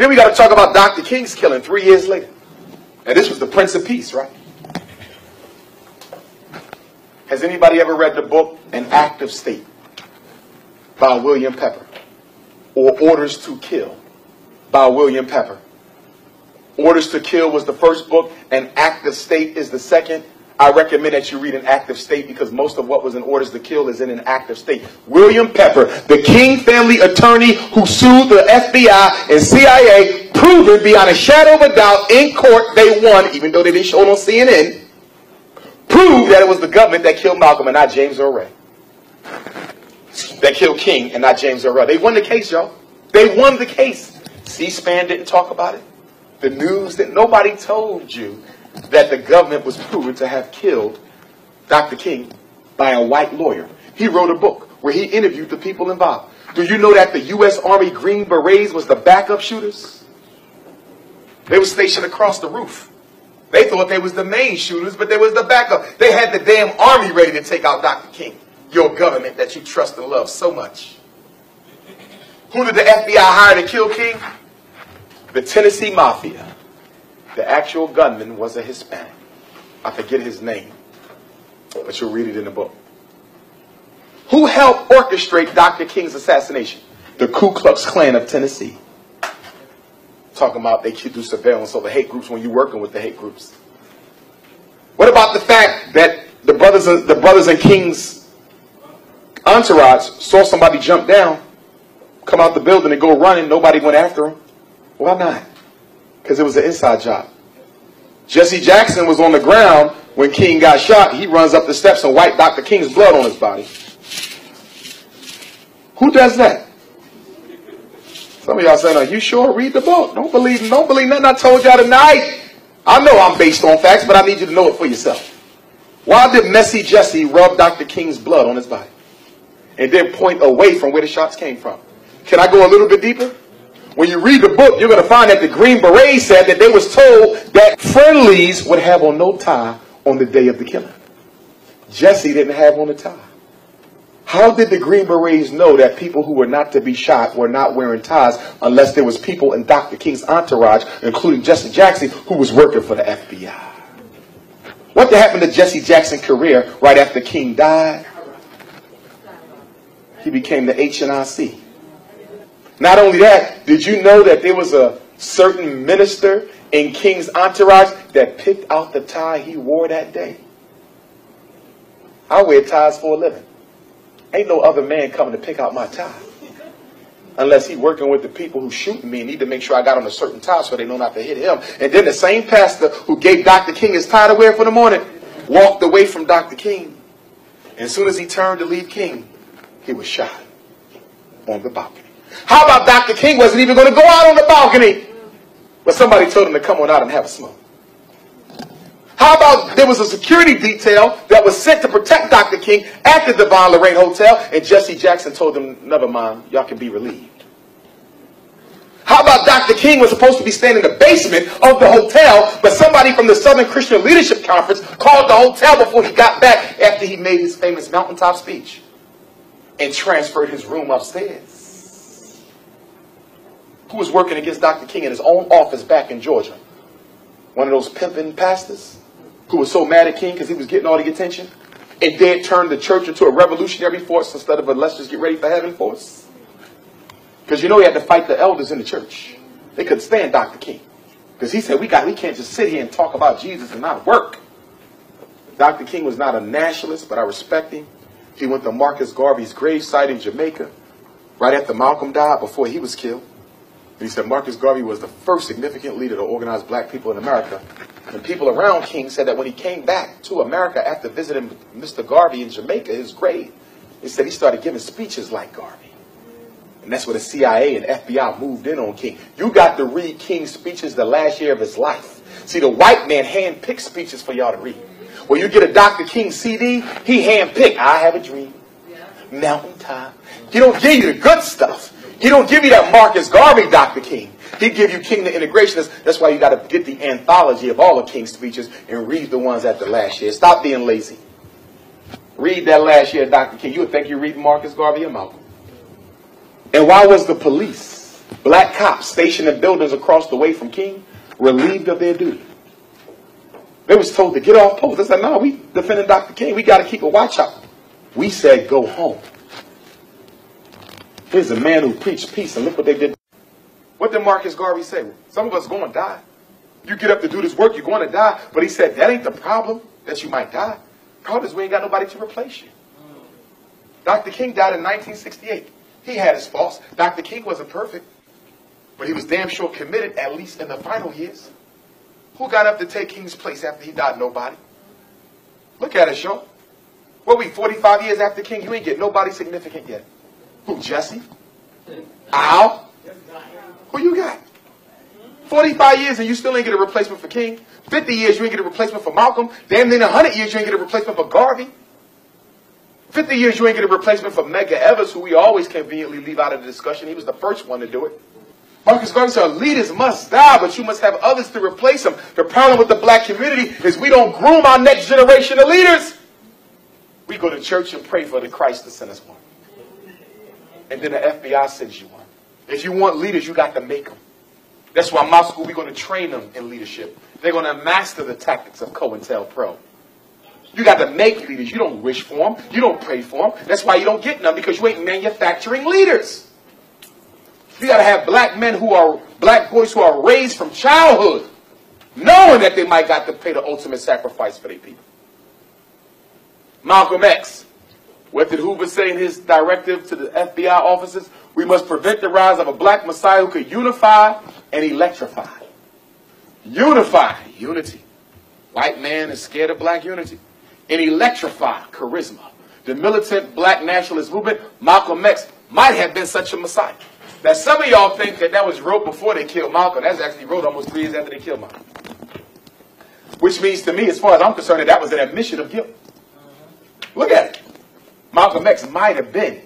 Then we got to talk about Dr. King's killing three years later. And this was the Prince of Peace, right? Has anybody ever read the book An Act of State by William Pepper? Or Orders to Kill by William Pepper? Orders to Kill was the first book, and Act of State is the second. I recommend that you read An Act of State because most of what was in Orders to Kill is in An Act of State. William Pepper, the King family attorney who sued the FBI and CIA, proven beyond a shadow of a doubt in court they won, even though they didn't show it on CNN, proved that it was the government that killed Malcolm and not James Earl Ray. That killed King and not James Earl Ray. They won the case, y'all. They won the case. C-SPAN didn't talk about it. The news that nobody told you that the government was proven to have killed Dr. King by a white lawyer. He wrote a book where he interviewed the people involved. Do you know that the U.S. Army Green Berets was the backup shooters? They were stationed across the roof. They thought they was the main shooters, but they was the backup. They had the damn army ready to take out Dr. King, your government that you trust and love so much. Who did the FBI hire to kill King? The Tennessee Mafia. The actual gunman was a Hispanic. I forget his name, but you'll read it in the book. Who helped orchestrate Dr. King's assassination? The Ku Klux Klan of Tennessee. Talking about they do surveillance over hate groups when you're working with the hate groups. What about the fact that the brothers, the brothers and King's entourage saw somebody jump down, come out the building and go running, nobody went after him? Why not? Because it was an inside job. Jesse Jackson was on the ground when King got shot. He runs up the steps and wiped Dr. King's blood on his body. Who does that? Some of y'all saying, are you sure? Read the book. Don't believe, don't believe nothing I told y'all tonight. I know I'm based on facts, but I need you to know it for yourself. Why did Messy Jesse rub Dr. King's blood on his body? And then point away from where the shots came from. Can I go a little bit deeper? When you read the book, you're going to find that the Green Berets said that they was told that friendlies would have on no tie on the day of the killing. Jesse didn't have on a tie. How did the Green Berets know that people who were not to be shot were not wearing ties unless there was people in Dr. King's entourage, including Jesse Jackson, who was working for the FBI? What happened to Jesse Jackson's career right after King died? He became the HNIC. Not only that, did you know that there was a certain minister in King's entourage that picked out the tie he wore that day? I wear ties for a living. Ain't no other man coming to pick out my tie. Unless he working with the people who shooting me and need to make sure I got on a certain tie so they know not to hit him. And then the same pastor who gave Dr. King his tie to wear for the morning walked away from Dr. King. And as soon as he turned to leave King, he was shot on the balcony. How about Dr. King wasn't even going to go out on the balcony? But somebody told him to come on out and have a smoke. How about there was a security detail that was sent to protect Dr. King at the Devon Lorraine Hotel, and Jesse Jackson told them, never mind, y'all can be relieved. How about Dr. King was supposed to be staying in the basement of the hotel, but somebody from the Southern Christian Leadership Conference called the hotel before he got back after he made his famous mountaintop speech and transferred his room upstairs who was working against Dr. King in his own office back in Georgia. One of those pimping pastors who was so mad at King because he was getting all the attention and then turned the church into a revolutionary force instead of a let's just get ready for heaven force. Because you know he had to fight the elders in the church. They couldn't stand Dr. King. Because he said, we got we can't just sit here and talk about Jesus and not work. Dr. King was not a nationalist, but I respect him. He went to Marcus Garvey's gravesite in Jamaica right after Malcolm died before he was killed. And he said Marcus Garvey was the first significant leader to organize black people in America. And people around King said that when he came back to America after visiting Mr. Garvey in Jamaica, his grave, they said he started giving speeches like Garvey. And that's where the CIA and FBI moved in on King. You got to read King's speeches the last year of his life. See, the white man handpicked speeches for y'all to read. When you get a Dr. King CD, he handpicked I Have a Dream, Mountaintop. He don't give you the good stuff. He don't give you that Marcus Garvey Dr. King. He give you King the Integrationist. That's why you got to get the anthology of all of King's speeches and read the ones at the last year. Stop being lazy. Read that last year Dr. King. You would think you're reading Marcus Garvey or Malcolm. And why was the police Black cops stationed in buildings across the way from King, relieved of their duty. They was told to get off post. They said, no, we defending Dr. King. We got to keep a watch out. We said, go home. Here's a man who preached peace, and look what they did. What did Marcus Garvey say? Some of us going to die. You get up to do this work, you're going to die. But he said, that ain't the problem, that you might die. Problem is we ain't got nobody to replace you. Dr. King died in 1968. He had his faults. Dr. King wasn't perfect, but he was damn sure committed, at least in the final years. Who got up to take King's place after he died? Nobody. Look at us, y'all. What we 45 years after King? You ain't get nobody significant yet. Jesse? Al? Who you got? 45 years and you still ain't get a replacement for King. 50 years you ain't get a replacement for Malcolm. Damn near 100 years you ain't get a replacement for Garvey. 50 years you ain't get a replacement for Medgar Evers, who we always conveniently leave out of the discussion. He was the first one to do it. Marcus Garvey said, leaders must die, but you must have others to replace them. The problem with the black community is we don't groom our next generation of leaders. We go to church and pray for the Christ to send us one. And then the FBI sends you one. If you want leaders, you got to make them. That's why my school, we're going to train them in leadership. They're going to master the tactics of COINTELPRO. You got to make leaders. You don't wish for them. You don't pray for them. That's why you don't get none because you ain't manufacturing leaders. You got to have black men who are, black boys who are raised from childhood, knowing that they might got to pay the ultimate sacrifice for their people. Malcolm X. What did Hoover say in his directive to the FBI officers? We must prevent the rise of a black messiah who could unify and electrify. Unify, unity. White man is scared of black unity. And electrify, charisma. The militant black nationalist movement, Malcolm X, might have been such a messiah. Now, some of y'all think that that was wrote before they killed Malcolm. That's actually wrote almost three years after they killed Malcolm. Which means to me, as far as I'm concerned, that, that was an admission of guilt. Look at it. Malcolm X might have been,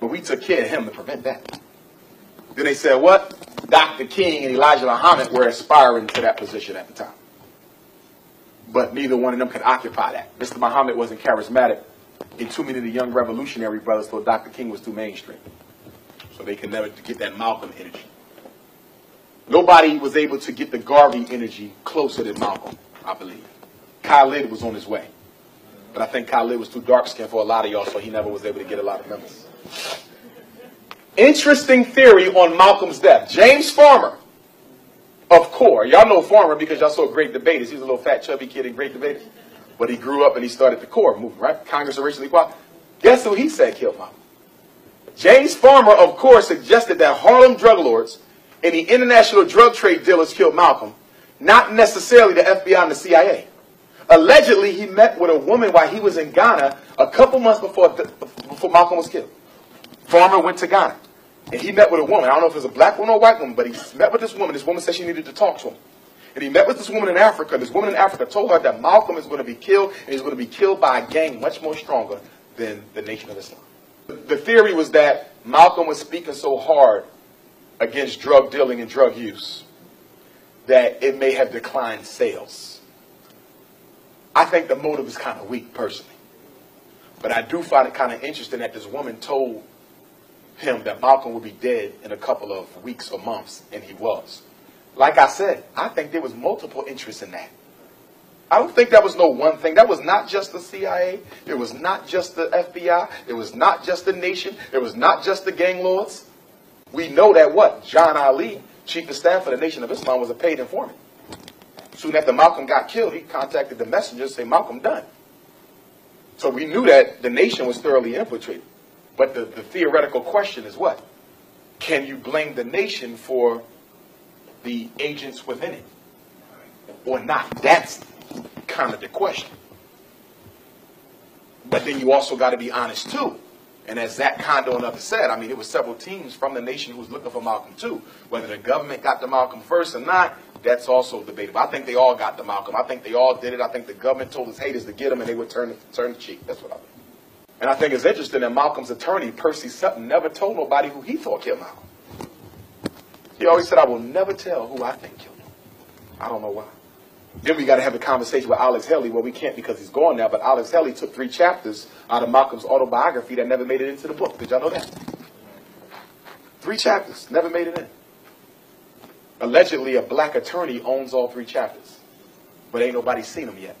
but we took care of him to prevent that. Then they said, what? Dr. King and Elijah Muhammad were aspiring to that position at the time. But neither one of them could occupy that. Mr. Muhammad wasn't charismatic, and too many of the young revolutionary brothers thought Dr. King was too mainstream. So they could never get that Malcolm energy. Nobody was able to get the Garvey energy closer than Malcolm, I believe. Khalid was on his way. But I think Khalid was too dark skinned for a lot of y'all, so he never was able to get a lot of members. Interesting theory on Malcolm's death. James Farmer of CORE. Y'all know Farmer because y'all saw Great Debaters. He was a little fat, chubby kid in Great Debaters. But he grew up and he started the CORE movement, right? Congress of Racial Equality. Guess who he said killed Malcolm? James Farmer of course, suggested that Harlem drug lords and the international drug trade dealers killed Malcolm, not necessarily the FBI and the CIA. Allegedly, he met with a woman while he was in Ghana a couple months before, before Malcolm was killed. Farmer went to Ghana. And he met with a woman. I don't know if it was a black woman or a white woman, but he met with this woman. This woman said she needed to talk to him. And he met with this woman in Africa. This woman in Africa told her that Malcolm is going to be killed, and he's going to be killed by a gang much more stronger than the Nation of Islam. The theory was that Malcolm was speaking so hard against drug dealing and drug use that it may have declined sales. I think the motive is kind of weak, personally. But I do find it kind of interesting that this woman told him that Malcolm would be dead in a couple of weeks or months, and he was. Like I said, I think there was multiple interests in that. I don't think that was no one thing. That was not just the CIA. It was not just the FBI. It was not just the nation. It was not just the gang lords. We know that what? John Ali, chief of staff for the Nation of Islam, was a paid informant. Soon after Malcolm got killed, he contacted the messenger to say, Malcolm done. So we knew that the nation was thoroughly infiltrated. But the, the theoretical question is what? Can you blame the nation for the agents within it? Or not? That's kind of the question. But then you also got to be honest too. And as Zak Kondo and others said, I mean, it was several teams from the nation who was looking for Malcolm too. Whether the government got to Malcolm first or not, that's also debatable. I think they all got the Malcolm. I think they all did it. I think the government told his haters to get him, and they would turn turn the cheek. That's what I think. And I think it's interesting that Malcolm's attorney, Percy Sutton, never told nobody who he thought killed Malcolm. He always said, I will never tell who I think killed him. I don't know why. Then we got to have a conversation with Alex Haley. Well, we can't because he's gone now, but Alex Haley took three chapters out of Malcolm's autobiography that never made it into the book. Did y'all know that? Three chapters, never made it in. Allegedly, a black attorney owns all three chapters, but ain't nobody seen him yet.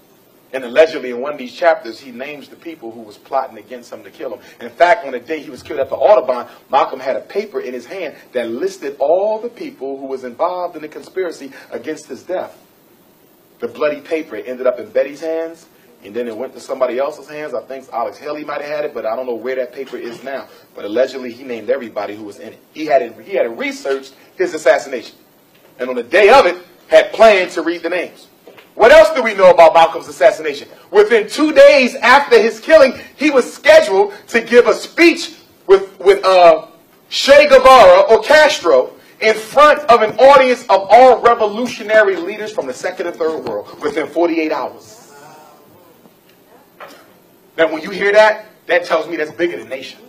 And allegedly, in one of these chapters, he names the people who was plotting against him to kill him. And In fact, on the day he was killed at the Audubon, Malcolm had a paper in his hand that listed all the people who was involved in the conspiracy against his death. The bloody paper ended up in Betty's hands, and then it went to somebody else's hands. I think Alex Haley might have had it, but I don't know where that paper is now. But allegedly, he named everybody who was in it. He had it, he had it researched his assassination, and on the day of it, had planned to read the names. What else do we know about Malcolm's assassination? Within two days after his killing, he was scheduled to give a speech with, with uh, Che Guevara or Castro in front of an audience of all revolutionary leaders from the second and third world within 48 hours. Now, when you hear that, that tells me that's bigger than nation.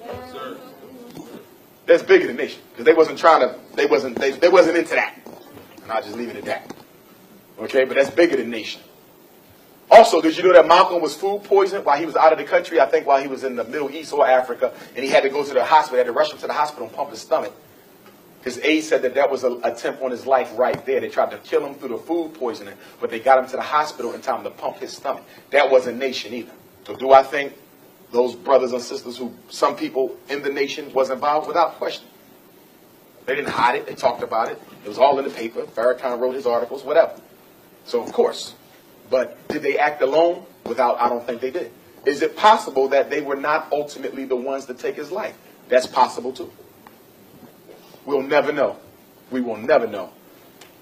That's bigger than nation because they wasn't trying to. They wasn't. They, they wasn't into that. And I'll just leave it at that. Okay, but that's bigger than nation. Also, did you know that Malcolm was food poisoned while he was out of the country? I think while he was in the Middle East or Africa, and he had to go to the hospital, had to rush him to the hospital and pump his stomach. His aide said that that was an attempt on his life right there. They tried to kill him through the food poisoning, but they got him to the hospital in time to pump his stomach. That wasn't nation either. So do I think those brothers and sisters who some people in the nation was involved? Without question. They didn't hide it. They talked about it. It was all in the paper. Farrakhan wrote his articles, whatever. So, of course. But did they act alone? Without, I don't think they did. Is it possible that they were not ultimately the ones to take his life? That's possible too. We'll never know. We will never know.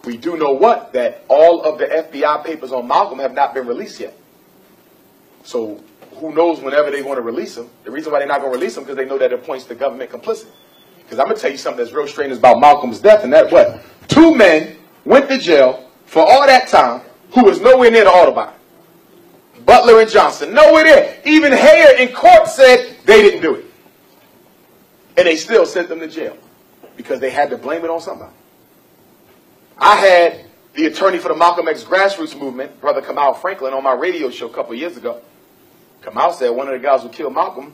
We do know what? That all of the FBI papers on Malcolm have not been released yet. So who knows whenever they want to release him. The reason why they're not going to release him because they know that it points to government complicity. Because I'm going to tell you something that's real strange about Malcolm's death, and that what? Two men went to jail for all that time who was nowhere near the Audubon. Butler and Johnson, nowhere there. Even Hayer in court said they didn't do it. And they still sent them to jail because they had to blame it on somebody. I had the attorney for the Malcolm X grassroots movement, Brother Kamau Franklin, on my radio show a couple years ago. Kamau said one of the guys who killed Malcolm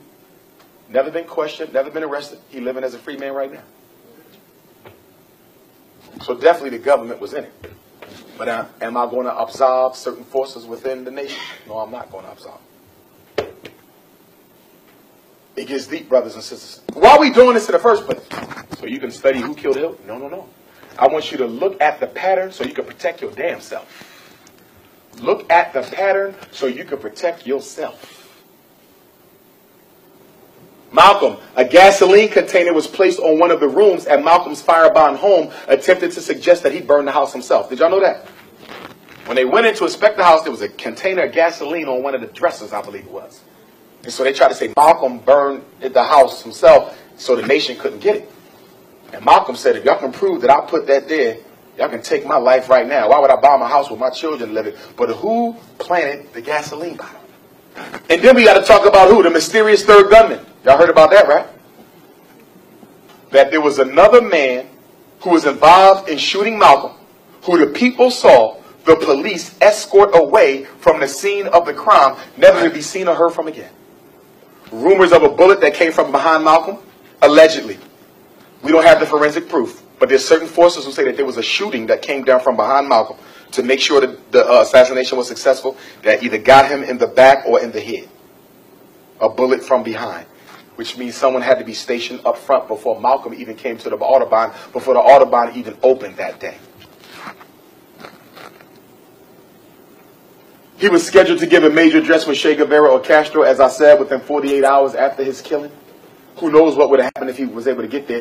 never been questioned, never been arrested. He living as a free man right now. So definitely the government was in it. But uh, am I going to absolve certain forces within the nation? No, I'm not going to absolve. It gets deep, brothers and sisters. Why are we doing this in the first place? So you can study who killed Hill? No, no, no. I want you to look at the pattern so you can protect your damn self. Look at the pattern so you can protect yourself. Malcolm, a gasoline container was placed on one of the rooms at Malcolm's Firebound home, attempted to suggest that he burned the house himself. Did y'all know that? When they went in to inspect the house, there was a container of gasoline on one of the dressers, I believe it was. And so they tried to say Malcolm burned the house himself so the nation couldn't get it. And Malcolm said, if y'all can prove that I put that there, y'all can take my life right now. Why would I buy my house with my children living? But who planted the gasoline bottle? And then we got to talk about who? The mysterious third gunman. Y'all heard about that, right? That there was another man who was involved in shooting Malcolm, who the people saw the police escort away from the scene of the crime, never to be seen or heard from again. Rumors of a bullet that came from behind Malcolm, allegedly. We don't have the forensic proof, but there's certain forces who say that there was a shooting that came down from behind Malcolm to make sure that the uh, assassination was successful that either got him in the back or in the head. A bullet from behind which means someone had to be stationed up front before Malcolm even came to the Audubon, before the Audubon even opened that day. He was scheduled to give a major address with Che Guevara or Castro, as I said, within 48 hours after his killing. Who knows what would have happened if he was able to get there.